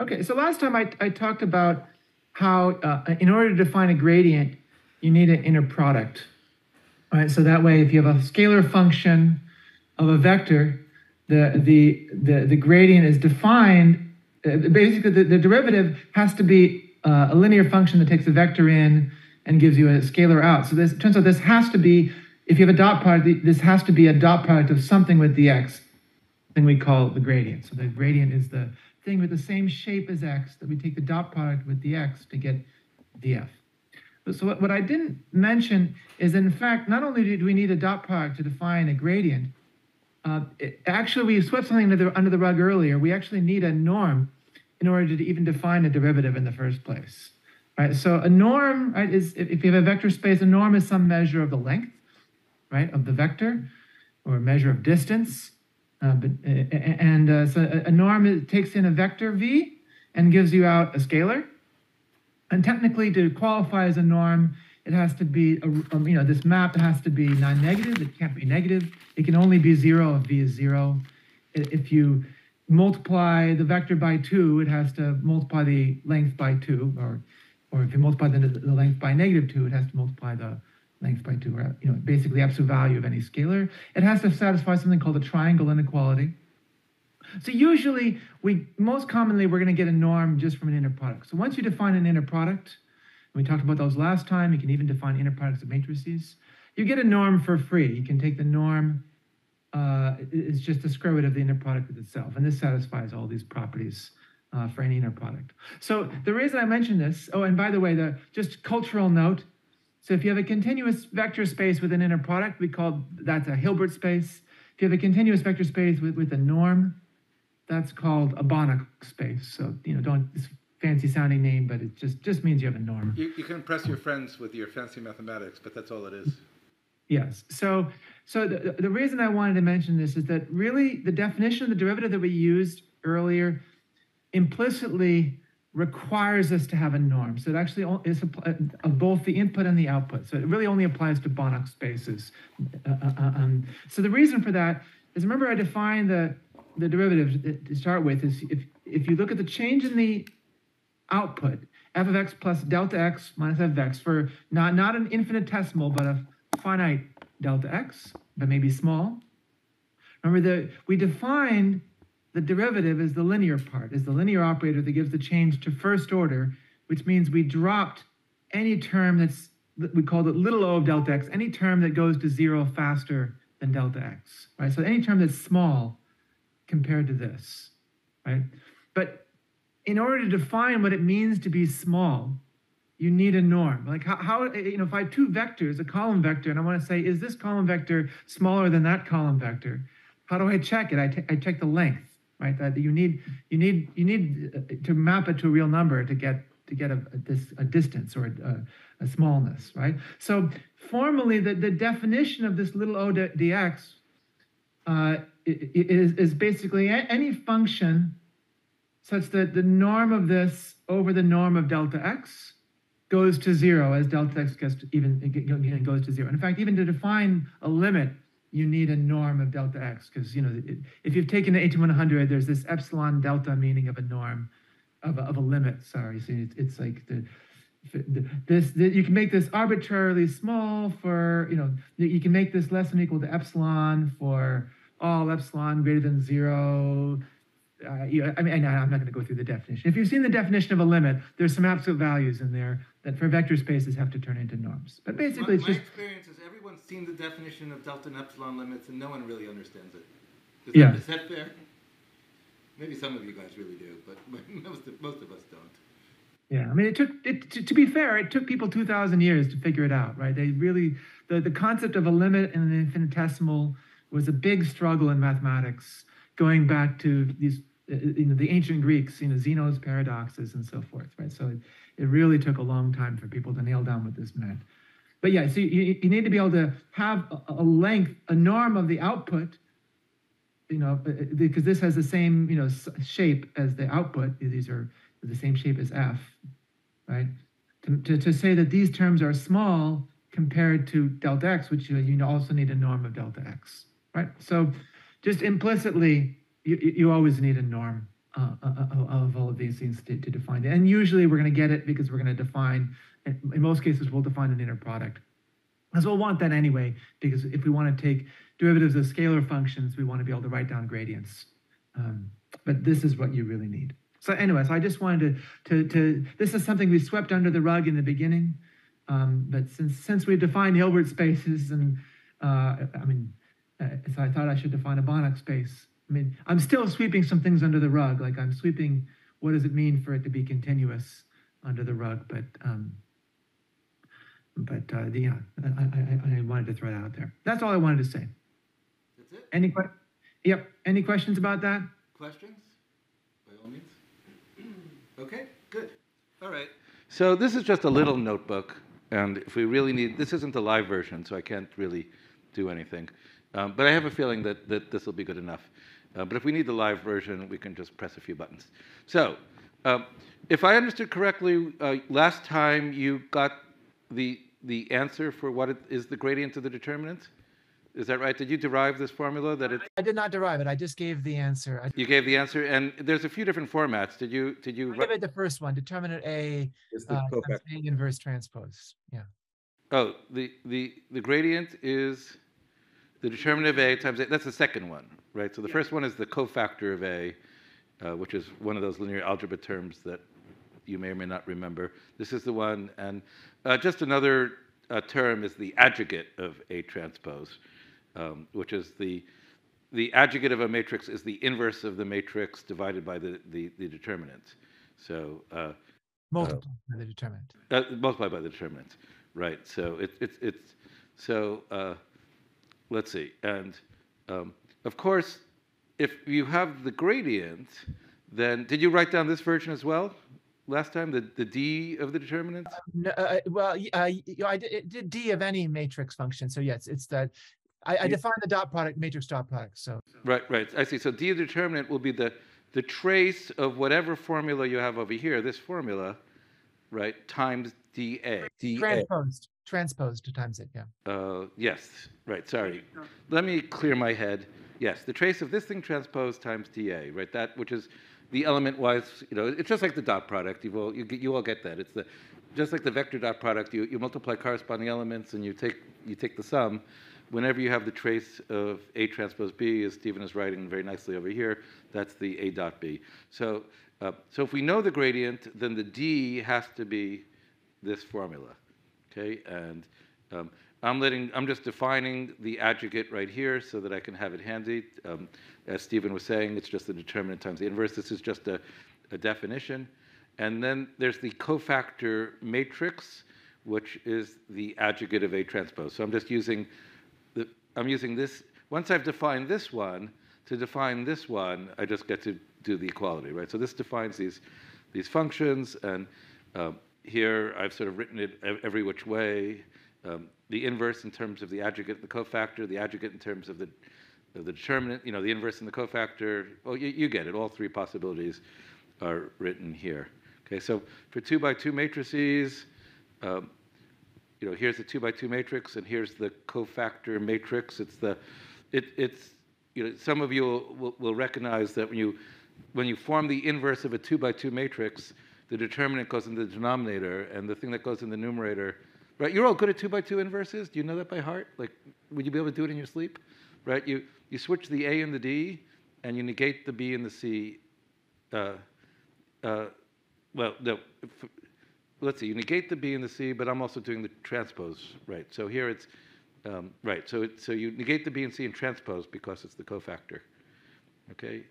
Okay, so last time I, I talked about how uh, in order to define a gradient, you need an inner product. All right, so that way if you have a scalar function of a vector, the, the, the, the gradient is defined, uh, basically the, the derivative has to be uh, a linear function that takes a vector in and gives you a scalar out. So this turns out this has to be, if you have a dot product, this has to be a dot product of something with the x, thing we call the gradient. So the gradient is the thing with the same shape as x that we take the dot product with the x to get df. So what, what I didn't mention is in fact, not only do we need a dot product to define a gradient, uh, it, actually we swept something under the, under the rug earlier. We actually need a norm in order to even define a derivative in the first place. Right? So a norm right, is if you have a vector space, a norm is some measure of the length, right, of the vector, or a measure of distance. Uh, but, uh, and uh, so a, norm takes in a vector v and gives you out a scalar. And technically, to qualify as a norm, it has to be, a, um, you know, this map has to be non-negative. It can't be negative. It can only be zero if v is zero. If you multiply the vector by two, it has to multiply the length by two, or, or if you multiply the, the length by negative two, it has to multiply the length by two, or you know, basically absolute value of any scalar. It has to satisfy something called the triangle inequality. So usually, we most commonly we're going to get a norm just from an inner product. So once you define an inner product, and we talked about those last time. You can even define inner products of matrices. You get a norm for free. You can take the norm. Uh, it's just the square root of the inner product with itself, and this satisfies all these properties uh, for any inner product. So the reason I mention this. Oh, and by the way, the just cultural note. So if you have a continuous vector space with an inner product, we call that's a Hilbert space. If you have a continuous vector space with, with a norm, that's called a Banach space. So, you know, don't, it's fancy sounding name, but it just, just means you have a norm. You, you can impress your friends with your fancy mathematics, but that's all it is. Yes. So, so the, the reason I wanted to mention this is that really the definition of the derivative that we used earlier implicitly requires us to have a norm. So it actually is of both the input and the output. So it really only applies to Banach spaces. Uh, uh, uh, um, so the reason for that is remember I defined the, the derivative to start with is if, if you look at the change in the output, f of x plus delta x minus f of x for not, not an infinitesimal, but a finite delta x, but maybe small. Remember that we defined the derivative is the linear part, is the linear operator that gives the change to first order, which means we dropped any term that's, we called it little o of delta x, any term that goes to zero faster than delta x, right? So any term that's small compared to this, right? But in order to define what it means to be small, you need a norm. Like how, how, you know, if I have two vectors, a column vector, and I want to say, is this column vector smaller than that column vector? How do I check it? I, I check the length, right? That you need, you need, you need uh, to map it to a real number to get to get a, a, this, a distance or a, a, smallness, right? So formally, the, the definition of this little o dx uh, is, is basically any function such that the norm of this over the norm of delta x goes to zero as delta x gets to even goes to zero. In fact, even to define a limit, you need a norm of delta x because you know if you've taken the a to 100, there's this epsilon delta meaning of a norm of a, of a limit. Sorry, so it's, it's like the this, this you can make this arbitrarily small for you know you can make this less than equal to epsilon for all epsilon greater than zero uh, you, I mean, I'm not going to go through the definition. If you've seen the definition of a limit, there's some absolute values in there that for vector spaces have to turn into norms. But basically, my, it's just. My experience is everyone's seen the definition of delta and epsilon limits, and no one really understands it. Is yeah. That, is that fair? Maybe some of you guys really do, but most of, most of us don't. Yeah, I mean, it took it to, to, be fair, it took people two thousand years to figure it out, right? They really the the concept of a limit and an infinitesimal was a big struggle in mathematics, going back to these uh, uh, you know, the ancient Greeks, you know, Zeno's paradoxes and so forth, right? So it, it really took a long time for people to nail down what this meant. But yeah, so you, you need to be able to have a, length, a norm of the output, you know, uh, uh, because this has the same, you know, shape as the output. These are the same shape as f, right? To, to, to say that these terms are small compared to delta x, which you, you also need a norm of delta x, right? So just implicitly, you, you always need a norm uh, uh, of all of these things to, to define it. And usually we're going to get it because we're going to define, in most cases, we'll define an inner product. Because we'll want that anyway, because if we want to take derivatives of scalar functions, we want to be able to write down gradients. Um, but this is what you really need. So anyway, so I just wanted to, to, to this is something we swept under the rug in the beginning. Um, but since since we defined Hilbert spaces and uh, I mean, uh, so I thought I should define a Banach space. I mean, I'm still sweeping some things under the rug. Like I'm sweeping what does it mean for it to be continuous under the rug, but um, but uh, the, yeah, I, I, I wanted to throw that out there. That's all I wanted to say. That's it? Any que- Yep. Any questions about that? Questions? By all means. Okay, good. All right. So this is just a little notebook, and if we really need, this isn't the live version, so I can't really do anything. Um, but I have a feeling that, that this will be good enough. Uh, but if we need the live version, we can just press a few buttons. So, um, if I understood correctly, uh, last time you got the the answer for what it is the gradient of the determinant. Is that right? Did you derive this formula that it? I did not derive it. I just gave the answer. I, You gave the answer, and there's a few different formats. Did you? Did you? I gave it the first one, determinant A, It's the uh, times. A inverse transpose. Yeah. Oh, the the the gradient is the determinant of A times A. That's the second one, right? So the first one is the cofactor of A, uh, which is one of those linear algebra terms that you may or may not remember. This is the one, and uh, just another uh, term is the adjugate of A transpose, um, which is the the adjugate of a matrix is the inverse of the matrix divided by the the, the determinant. So. Uh, Multiple by the determinant. uh, multiplied by the determinant, right? So it, it's it's so uh, let's see, and um, of course, if you have the gradient, then did you write down this version as well last time? The the d of the determinant. No, uh, well, y- uh, y- y- I did, D of any matrix function. So yes, it's that. I, I You- defined the dot product, matrix dot product. So Right, right. I see. So d of the determinant will be the the trace of whatever formula you have over here, this formula, right, times dA. DA. transposed, transposed times it. Yeah. Uh, yes, right, sorry. Let me clear my head. Yes, the trace of this thing transposed times dA, right? That which is the element wise, you know, it's just like the dot product. You all, you, get- you all get that. It's the just like the vector dot product. You, you multiply corresponding elements and you take you take the sum. Whenever you have the trace of A transpose B, as Steven is writing very nicely over here, that's the A dot B. So uh, so if we know the gradient, then the D has to be this formula. Okay, and um, I'm letting, I'm just defining the adjugate right here so that I can have it handy. Um, as Steven was saying, it's just the determinant times the inverse. This is just a, a definition. And then there's the cofactor matrix, which is the adjugate of A transpose. So I'm just using the, I'm using this, once I've defined this one, to define this one, I just get to do the equality, right? So this defines these, these functions, and um, here I've sort of written it every which way. Um, the inverse in terms of the adjugate, the cofactor, the adjugate in terms of the, of the determinant, you know, the inverse and the cofactor. Well, you, you get it. All three possibilities are written here. Okay, so for two by two matrices, um, you know, here's the two by two matrix, and here's the cofactor matrix. It's the, it, it's, you know, some of you will, will, will recognize that when you, when you form the inverse of a two by two matrix, the determinant goes in the denominator, and the thing that goes in the numerator, right? You're all good at two by two inverses. Do you know that by heart? Like, would you be able to do it in your sleep? Right? You, you switch the A and the D, and you negate the B and the C. Uh, uh, well, no, f- let's see, you negate the B and the C, but I'm also doing the transpose, right? So here it's, um, right, so, it, so you negate the B and C and transpose because it's the cofactor, okay?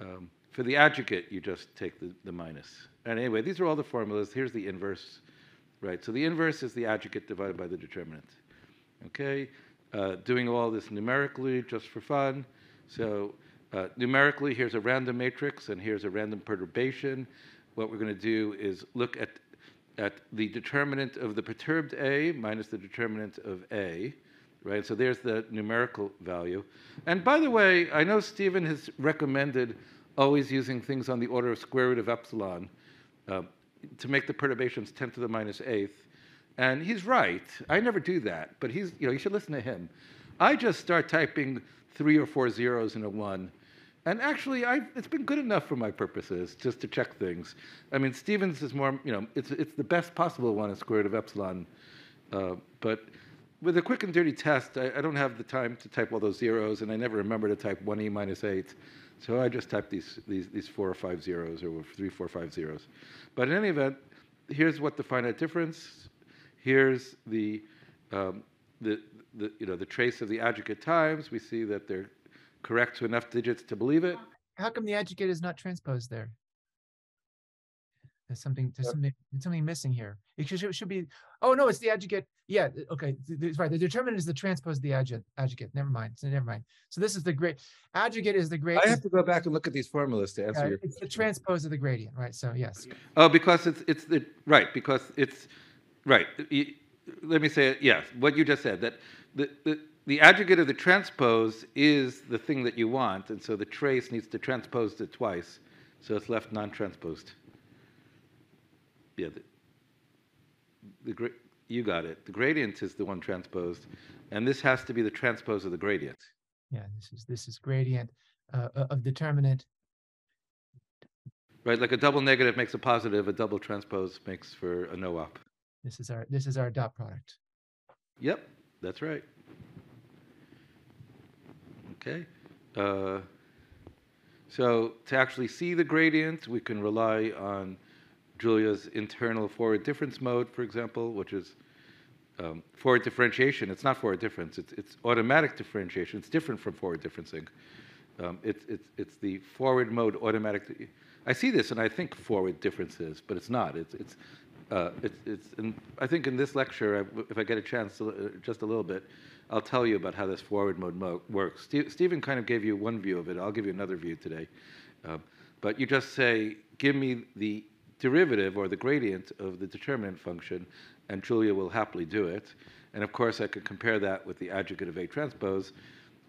Um, for the adjugate, you just take the, the minus. And anyway, these are all the formulas. Here's the inverse, right? So the inverse is the adjugate divided by the determinant, okay? Uh, doing all this numerically just for fun. So uh, numerically, here's a random matrix and here's a random perturbation. What we're going to do is look at, at the determinant of the perturbed A minus the determinant of A, right? So there's the numerical value. And by the way, I know Steven has recommended always using things on the order of square root of epsilon uh, to make the perturbations 10 to the minus eighth. And he's right. I never do that, but he's, you know, you should listen to him. I just start typing three or four zeros in a one, And actually, I, it's been good enough for my purposes just to check things. I mean, Steven's is more, you know, it's, it's the best possible one, a square root of epsilon. Uh, but with a quick and dirty test, I, I, don't have the time to type all those zeros, and I never remember to type 1e minus 8. So I just type these, these, these four or five zeros, or three, four, five zeros. But in any event, here's what the finite difference, here's the, um, the, the, you know, the trace of the adjugate times. We see that they're correct to enough digits to believe it. How come the adjugate is not transposed there? There's something, there's something, there's something missing here. It should, it should be, oh no, it's the adjugate. Yeah, okay, it's right. The determinant is the transpose of the adjugate. adjugate. Never mind. So never mind. So this is the great adjugate is the great. I have to go back and look at these formulas to answer yeah, your. It's the transpose of the gradient, right? So yes. Oh, because it's it's the right because it's right. Let me say it. Yes, what you just said that the the the adjugate of the transpose is the thing that you want, and so the trace needs to transpose it twice, so it's left non-transposed. Yeah, the, the you got it. The gradient is the one transposed, and this has to be the transpose of the gradient. Yeah, this is this is gradient uh, of determinant. Right, like a double negative makes a positive, a double transpose makes for a no op. This is our this is our dot product. Yep, that's right. Okay. Uh, so to actually see the gradient, we can rely on Julia's internal forward difference mode, for example, which is um, forward differentiation. It's not forward difference. It's, it's automatic differentiation. It's different from forward differencing. Um, it's, it's, it's the forward mode automatic. I see this and I think forward differences, but it's not. It's, it's, uh, it's, it's and I think in this lecture, if I get a chance, to, uh, just a little bit, I'll tell you about how this forward mode mo works. St Steven kind of gave you one view of it. I'll give you another view today. Uh, but you just say, give me the derivative or the gradient of the determinant function, and Julia will happily do it. And of course, I could compare that with the adjugate of A transpose.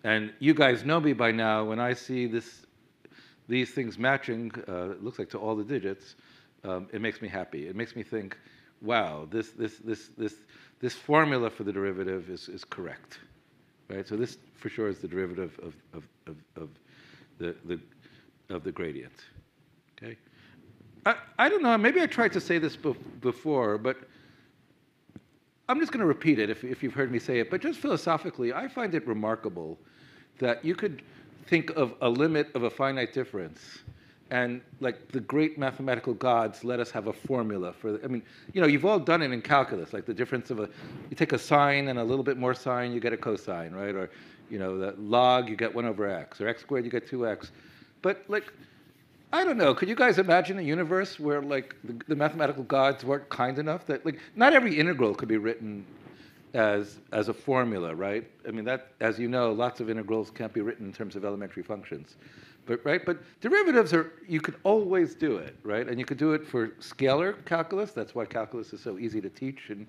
And you guys know me by now. When I see this, these things matching, uh, it looks like to all the digits, um, it makes me happy. It makes me think, wow, this, this, this, this, this formula for the derivative is, is correct. Right? So this for sure is the derivative of, of, of, of the, the, of the gradient. Okay? I, I don't know, maybe I tried to say this before, but I'm just going to repeat it if, if you've heard me say it. But just philosophically, I find it remarkable that you could think of a limit of a finite difference and like the great mathematical gods let us have a formula for i mean you know you've all done it in calculus like the difference of a you take a sine and a little bit more sine you get a cosine right or you know the log you get 1 over x or x squared you get 2x but like I don't know. Could you guys imagine a universe where like the, the, mathematical gods weren't kind enough that like not every integral could be written as as a formula, right? I mean that, as you know, lots of integrals can't be written in terms of elementary functions, but right. But derivatives are you could always do it, right? And you could do it for scalar calculus. That's why calculus is so easy to teach and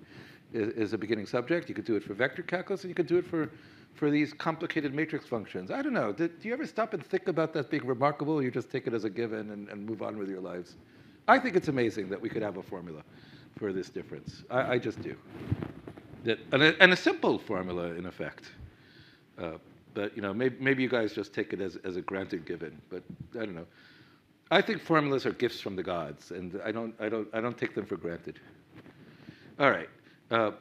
is, is a beginning subject. You could do it for vector calculus, and you could do it for for these complicated matrix functions. I don't know. Did, do you ever stop and think about that being remarkable? Or you just take it as a given and, and move on with your lives? I think it's amazing that we could have a formula for this difference. I, I just do. That, and, a, and a simple formula, in effect. Uh, but you know, maybe, maybe you guys just take it as, as a granted given. But I don't know. I think formulas are gifts from the gods, and I don't, I don't, I don't take them for granted. All right. Uh,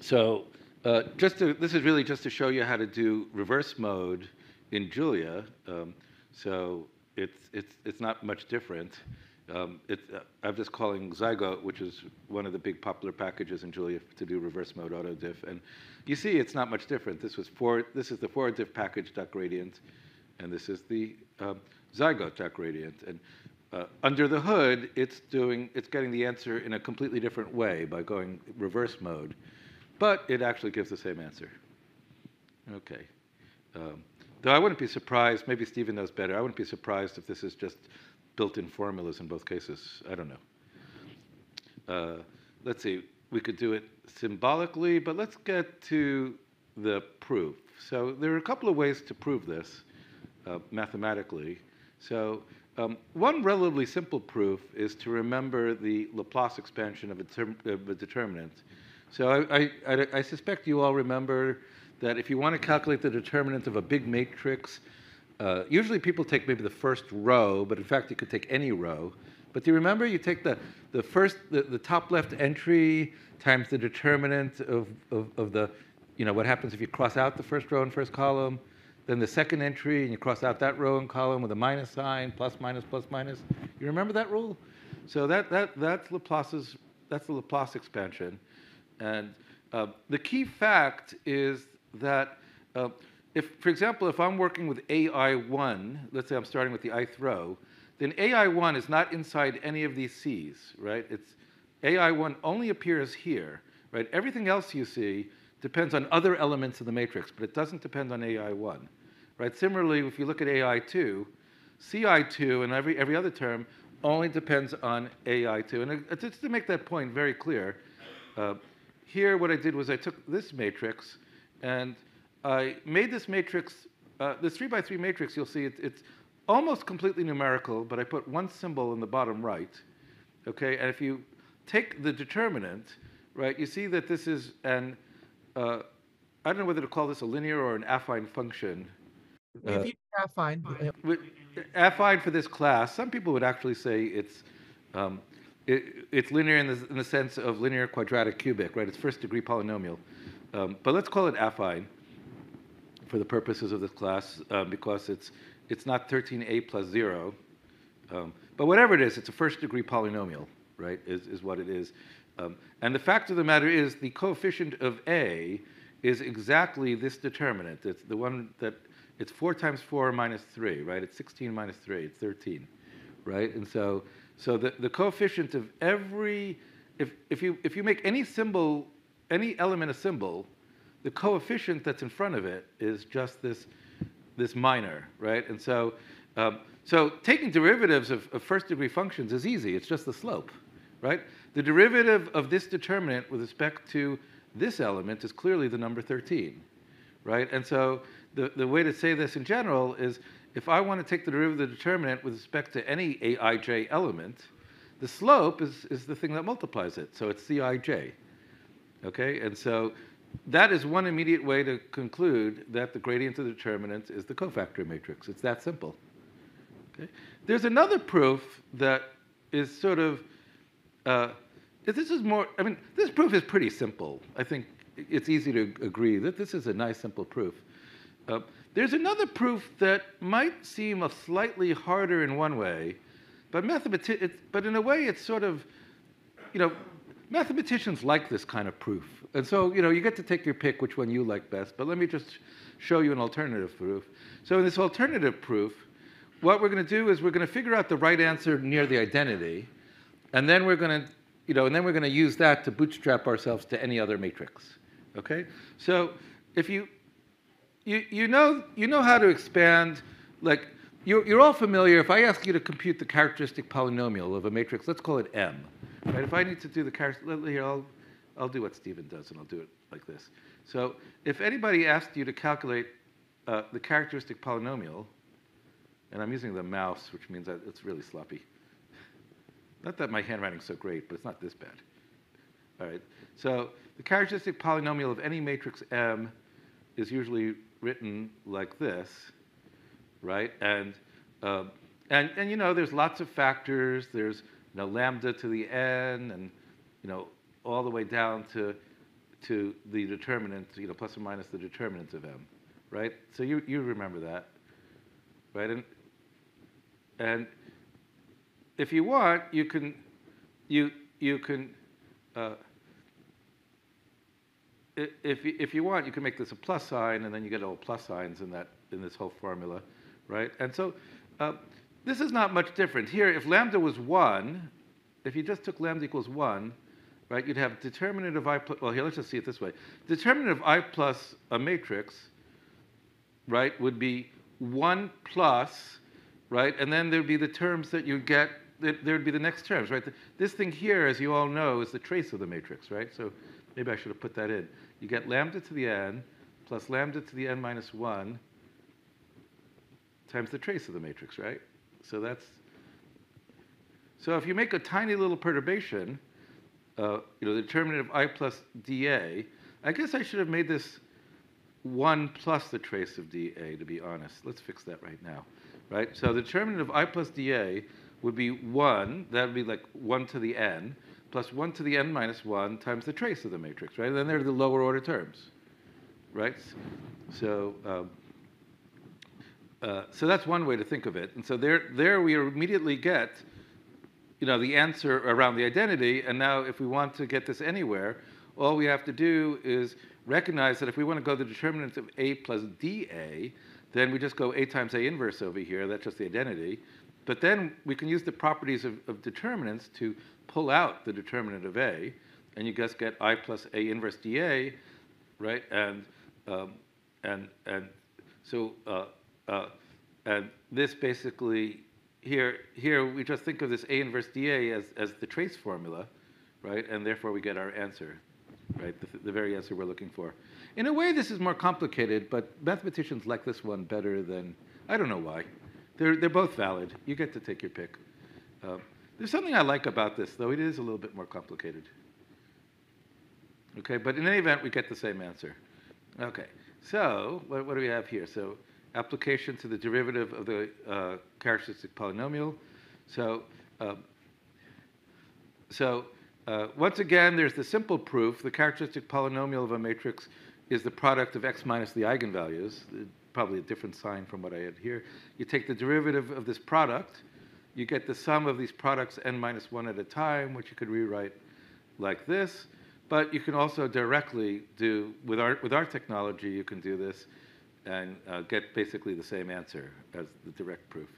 so uh, just to, this is really just to show you how to do reverse mode in Julia. Um, so it's, it's, it's not much different. Um, it, uh, I'm just calling Zygote, which is one of the big popular packages in Julia to do reverse mode auto diff. And you see it's not much different. This was for, this is the ForwardDiff package dot gradient, and this is the um, Zygote dot gradient. And uh, under the hood, it's doing, it's getting the answer in a completely different way by going reverse mode but it actually gives the same answer. Okay. Um, though I wouldn't be surprised, maybe Steven knows better, I wouldn't be surprised if this is just built-in formulas in both cases. I don't know. Uh, let's see, we could do it symbolically, but let's get to the proof. So there are a couple of ways to prove this uh, mathematically. So um, one relatively simple proof is to remember the Laplace expansion of a, of a determinant. So I, I, I, suspect you all remember that if you want to calculate the determinant of a big matrix, uh, usually people take maybe the first row, but in fact you could take any row. But do you remember you take the, the first, the, the top left entry times the determinant of, of, of the, you know, what happens if you cross out the first row and first column, then the second entry and you cross out that row and column with a minus sign, plus, minus, plus, minus. You remember that rule? So that, that, that's Laplace's, that's the Laplace expansion. And uh, the key fact is that uh, if, for example, if I'm working with AI1, let's say I'm starting with the ith row, then AI1 is not inside any of these C's, right? It's AI1 only appears here, right? Everything else you see depends on other elements of the matrix, but it doesn't depend on AI1, right? Similarly, if you look at AI2, CI2 and every, every other term only depends on AI2. And uh, just to make that point very clear, uh, here what I did was I took this matrix and I made this matrix, uh, this 3 by 3 matrix, you'll see it, it's almost completely numerical, but I put one symbol in the bottom right. Okay, and if you take the determinant, right, you see that this is an, uh, I don't know whether to call this a linear or an affine function. If you affine. Affine for this class, some people would actually say it's, um, it, it's linear in the, in the sense of linear quadratic cubic, right? It's first degree polynomial. Um, but let's call it affine for the purposes of this class uh, because it's, it's not 13a plus 0. Um, but whatever it is, it's a first degree polynomial, right, is, is what it is. Um, and the fact of the matter is the coefficient of a is exactly this determinant. It's the one that, it's 4 times 4 minus 3, right? It's 16 minus 3, it's 13, right? And so, so the, the coefficient of every, if, if, you, if you make any symbol, any element a symbol, the coefficient that's in front of it is just this, this minor, right? And so, um, so taking derivatives of, of first degree functions is easy. It's just the slope, right? The derivative of this determinant with respect to this element is clearly the number 13, right? And so the, the way to say this in general is if I want to take the derivative of the determinant with respect to any aij element, the slope is, is the thing that multiplies it. So it's cij. Okay? And so that is one immediate way to conclude that the gradient of the determinant is the cofactor matrix. It's that simple. Okay? There's another proof that is sort of, uh, this is more, I mean, this proof is pretty simple. I think it's easy to agree that this is a nice, simple proof. Uh, there's another proof that might seem a slightly harder in one way, but, mathemati- but in a way it's sort of, you know, mathematicians like this kind of proof. And so, you know, you get to take your pick which one you like best, but let me just show you an alternative proof. So in this alternative proof, what we're going to do is we're going to figure out the right answer near the identity, and then we're going to, you know, and then we're going to use that to bootstrap ourselves to any other matrix. Okay? So if you, you, you, know, you know how to expand, like, you're, you're all familiar, if I ask you to compute the characteristic polynomial of a matrix, let's call it M. Right? If I need to do the characteristic, here, I'll, I'll do what Steven does, and I'll do it like this. So if anybody asked you to calculate uh, the characteristic polynomial, and I'm using the mouse, which means that it's really sloppy. Not that my handwriting's so great, but it's not this bad. All right. So the characteristic polynomial of any matrix M is usually written like this, right? And um, and and you know, there's lots of factors. There's you know lambda to the n, and you know all the way down to to the determinant, you know, plus or minus the determinant of m, right? So you you remember that, right? And and if you want, you can, you, you can, uh, if, if you want, you can make this a plus sign, and then you get all plus signs in, that, in this whole formula, right? And so uh, this is not much different. Here, if lambda was 1, if you just took lambda equals 1, right, you'd have determinant of i plus, well, here, let's just see it this way. Determinant of i plus a matrix, right, would be 1 plus right? And then there'd be the terms that you get, there'd be the next terms, right? This thing here, as you all know, is the trace of the matrix, right? So maybe I should have put that in. You get lambda to the n plus lambda to the n minus 1 times the trace of the matrix, right? So that's, so if you make a tiny little perturbation, uh, you know, the determinant of i plus dA, I guess I should have made this 1 plus the trace of dA, to be honest. Let's fix that right now, right? So the determinant of i plus dA would be 1, that would be like 1 to the n, plus 1 to the n minus 1 times the trace of the matrix, right? And then there are the lower order terms, right? So, um, uh, so that's one way to think of it. And so there, there we immediately get, you know, the answer around the identity. And now if we want to get this anywhere, all we have to do is recognize that if we want to go the determinant of A plus dA, then we just go A times A inverse over here. That's just the identity. But then we can use the properties of, of determinants to pull out the determinant of A, and you just get I plus A inverse dA, right? And um, and and so uh, uh, and this basically here here we just think of this A inverse dA as as the trace formula, right? And therefore we get our answer, right? The, the very answer we're looking for. In a way, this is more complicated, but mathematicians like this one better than I don't know why. They're they're both valid. You get to take your pick. Uh, there's something I like about this, though it is a little bit more complicated. Okay, but in any event, we get the same answer. Okay, so what, what do we have here? So application to the derivative of the uh, characteristic polynomial. So, um, so uh, once again, there's the simple proof. The characteristic polynomial of a matrix is the product of x minus the eigenvalues. Probably a different sign from what I had here. You take the derivative of this product, you get the sum of these products n minus 1 at a time, which you could rewrite like this. But you can also directly do, with our, with our technology, you can do this and uh, get basically the same answer as the direct proof.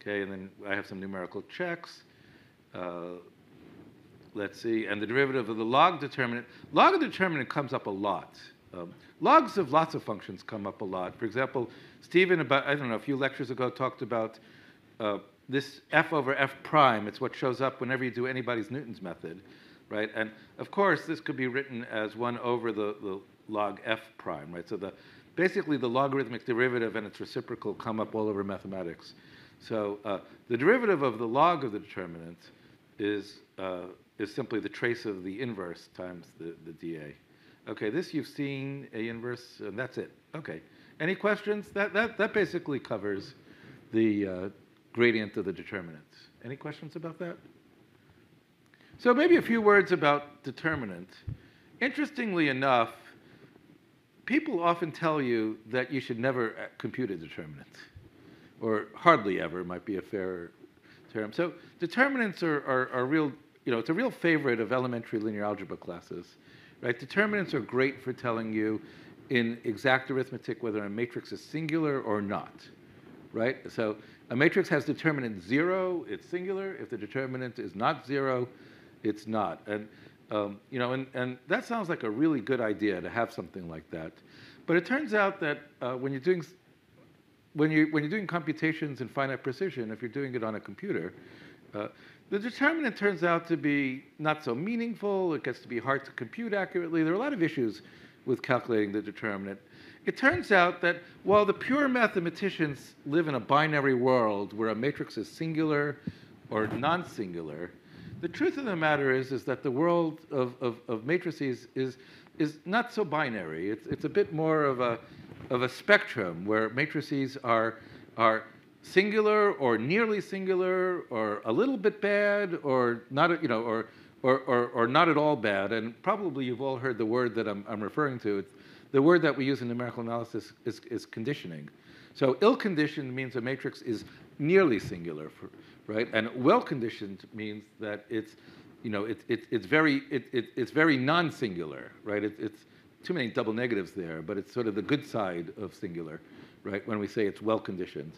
Okay, and then I have some numerical checks. Uh, let's see, and the derivative of the log determinant. Log of determinant comes up a lot. Um, logs of lots of functions come up a lot. For example, Steven, about, I don't know, a few lectures ago talked about uh, this f over f prime. It's what shows up whenever you do anybody's Newton's method, right? And of course, this could be written as 1 over the, the log f prime, right? So the, basically the logarithmic derivative and its reciprocal come up all over mathematics. So uh, the derivative of the log of the determinant is, uh, is simply the trace of the inverse times the, the dA. Okay, this you've seen, A inverse, and that's it. Okay. Any questions? That, that, that basically covers the uh, gradient of the determinants. Any questions about that? So maybe a few words about determinant. Interestingly enough, people often tell you that you should never uh, compute a determinant, or hardly ever might be a fair term. So determinants are, are, are real, you know, it's a real favorite of elementary linear algebra classes, right? Determinants are great for telling you in exact arithmetic whether a matrix is singular or not, right? So a matrix has determinant zero, it's singular. If the determinant is not zero, it's not. And um, you know, and, and that sounds like a really good idea to have something like that. But it turns out that uh, when you're doing when you when you're doing computations in finite precision, if you're doing it on a computer, uh, the determinant turns out to be not so meaningful. It gets to be hard to compute accurately. There are a lot of issues with calculating the determinant. It turns out that while the pure mathematicians live in a binary world where a matrix is singular or non-singular, the truth of the matter is, is that the world of, of, of matrices is, is not so binary. It's, it's a bit more of a, of a spectrum where matrices are, are singular or nearly singular or a little bit bad or not, you know, or, or, or, or not at all bad. And probably you've all heard the word that I'm, I'm referring to. It's, the word that we use in numerical analysis is, is conditioning. So ill-conditioned means a matrix is nearly singular. For, right? And well-conditioned means that it's, you know, it, it, it's very, it, it, it's very non-singular, right? It, it's too many double negatives there, but it's sort of the good side of singular, right? When we say it's well-conditioned,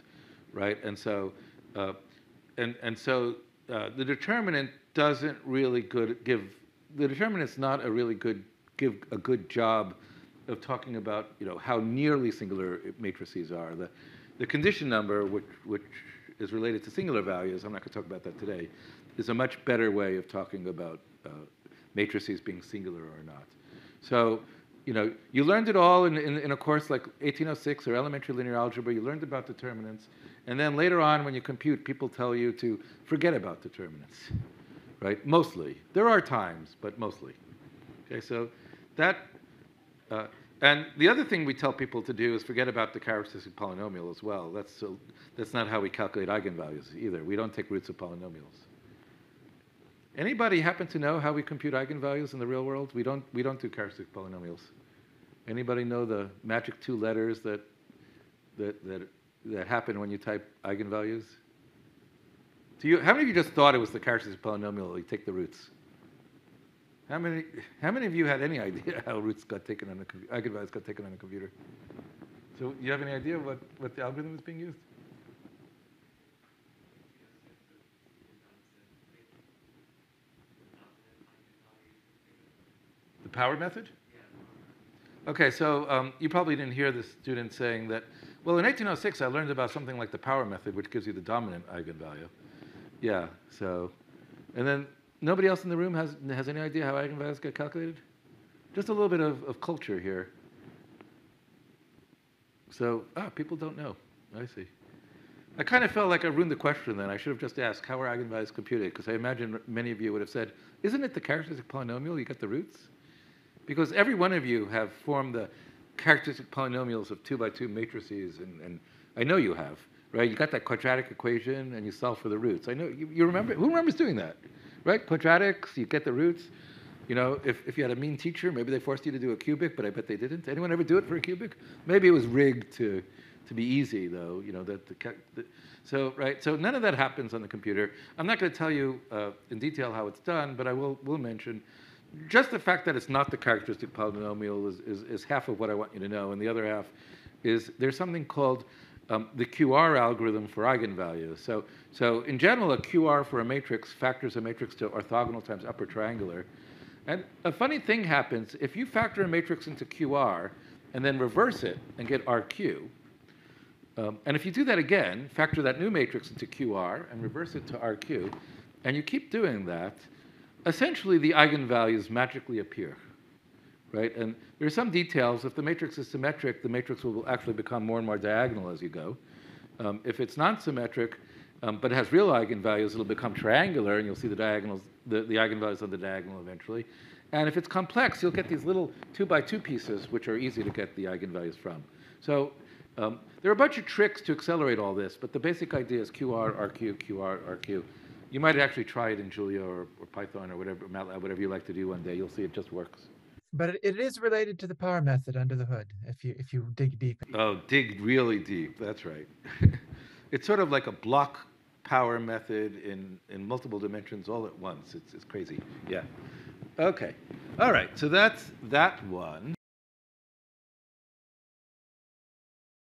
right? And so, uh, and, and so uh, the determinant doesn't really good give, the determinant's not a really good, give a good job of talking about, you know, how nearly singular matrices are. The, the condition number, which, which is related to singular values, I'm not going to talk about that today, is a much better way of talking about uh, matrices being singular or not. So, you know, you learned it all in, in, in, a course like 1806 or elementary linear algebra. You learned about determinants. And then later on, when you compute, people tell you to forget about determinants, right? Mostly. There are times, but mostly. Okay, so that, uh, And the other thing we tell people to do is forget about the characteristic polynomial as well. That's, that's not how we calculate eigenvalues either. We don't take roots of polynomials. Anybody happen to know how we compute eigenvalues in the real world? We don't, we don't do characteristic polynomials. Anybody know the magic two letters that, that, that, that happen when you type eigenvalues? Do you, how many of you just thought it was the characteristic polynomial? You take the roots. How many, how many of you had any idea how roots got taken on a eigenvalues got taken on a computer? So you have any idea what, what the algorithm is being used? The power method? Okay, so um, you probably didn't hear the student saying that, well, in 1806, I learned about something like the power method, which gives you the dominant eigenvalue. Yeah, so, and then nobody else in the room has, has any idea how eigenvalues get calculated? Just a little bit of, of culture here. So, ah, people don't know. I see. I kind of felt like I ruined the question then. I should have just asked, how are eigenvalues computed? Because I imagine many of you would have said, isn't it the characteristic polynomial? You get the roots? Because every one of you have formed the characteristic polynomials of two by two matrices, and, and I know you have, right? You got that quadratic equation, and you solve for the roots. I know, you, you remember, who remembers doing that? Right? Quadratics, you get the roots. You know, if, if you had a mean teacher, maybe they forced you to do a cubic, but I bet they didn't. Anyone ever do it for a cubic? Maybe it was rigged to, to be easy, though. You know, that the, the so right. So none of that happens on the computer. I'm not going to tell you uh, in detail how it's done, but I will will mention just the fact that it's not the characteristic polynomial is, is, is, half of what I want you to know, and the other half is there's something called um, the QR algorithm for eigenvalues. So, so in general, a QR for a matrix factors a matrix to orthogonal times upper triangular. And a funny thing happens if you factor a matrix into QR and then reverse it and get RQ. Um, and if you do that again, factor that new matrix into QR and reverse it to RQ, and you keep doing that, essentially the eigenvalues magically appear, right? And there are some details. If the matrix is symmetric, the matrix will actually become more and more diagonal as you go. Um, if it's non-symmetric, um, but it has real eigenvalues, it'll become triangular, and you'll see the diagonals, the, the eigenvalues on the diagonal eventually. And if it's complex, you'll get these little two by two pieces, which are easy to get the eigenvalues from. So um, there are a bunch of tricks to accelerate all this, but the basic idea is QR, RQ, QR, RQ. You might actually try it in Julia or, or Python or whatever, MATLAB, whatever you like to do one day. You'll see it just works. But it, it is related to the power method under the hood, if you if you dig deep. Oh, dig really deep. That's right. it's sort of like a block power method in, in multiple dimensions all at once. It's, it's crazy. Yeah. Okay. All right. So that's that one.